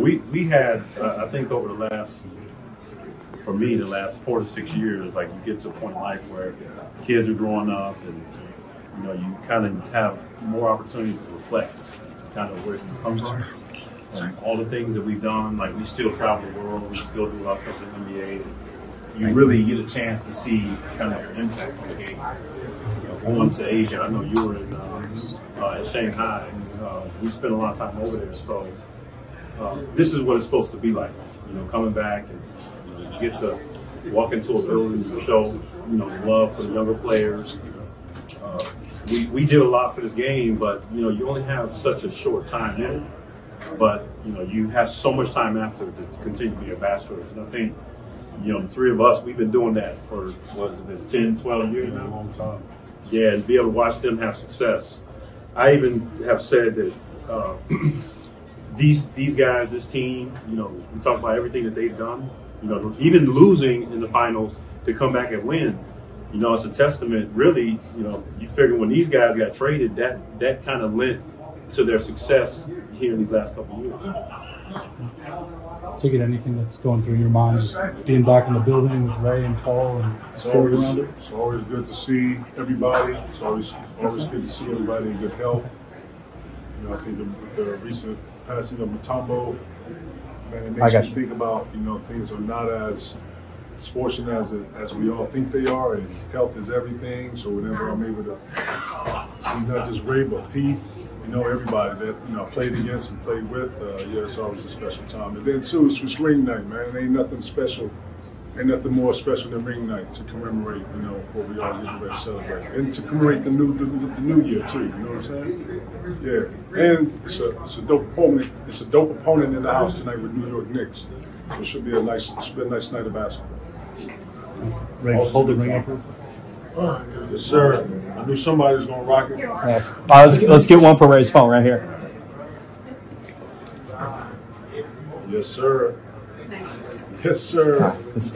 we we had uh, I think over the last for me the last four to six years, like you get to a point in life where kids are growing up and you know you kind of have more opportunities to reflect kind of where you come from. Um, all the things that we've done, like we still travel the world, we still do a lot of stuff in the NBA. You really get a chance to see kind of the impact on the game. You know, going to Asia, I know you were in, uh, uh, in Shanghai. Uh, we spent a lot of time over there, so um, this is what it's supposed to be like. You know, coming back and you, know, you get to walk into a building and show you know love for the younger players. Uh, we, we did a lot for this game, but you know you only have such a short time in it. But you know you have so much time after to continue to be ambassadors, and I think you know the three of us we've been doing that for what has been 10, 12 years now. Long time. Yeah, and be able to watch them have success. I even have said that uh, these these guys, this team, you know, we talk about everything that they've done. You know, even losing in the finals to come back and win, you know, it's a testament. Really, you know, you figure when these guys got traded, that that kind of lent to their success here in these last couple of years. Take it anything that's going through your mind, just being back in the building with Ray and Paul and the It's always, around it. it's always good to see everybody. It's always always good to see everybody in good health. You know, I think the, the recent passing of Mutombo, man, it makes you. think about you know things are not as as fortunate as it, as we all think they are, and health is everything. So whenever I'm able to see not just Ray but Pete, you know everybody that you know played against and played with, uh, yeah, it's always a special time. And then too, it's, it's ring night, man. It ain't nothing special. Ain't nothing more special than ring night to commemorate, you know, what we all get ready to celebrate, and to commemorate the new the, the new year too. You know what I'm saying? Yeah, and it's a it's a dope opponent. It's a dope opponent in the house tonight with New York Knicks. So it should be a nice it should be a nice night of basketball. Ray, hold the ring up. here. Oh, yes, sir. I knew somebody was gonna rock it. Yes. All right, let's get, let's get one for Ray's phone right here. Yes, sir. Yes, sir. Good stuff.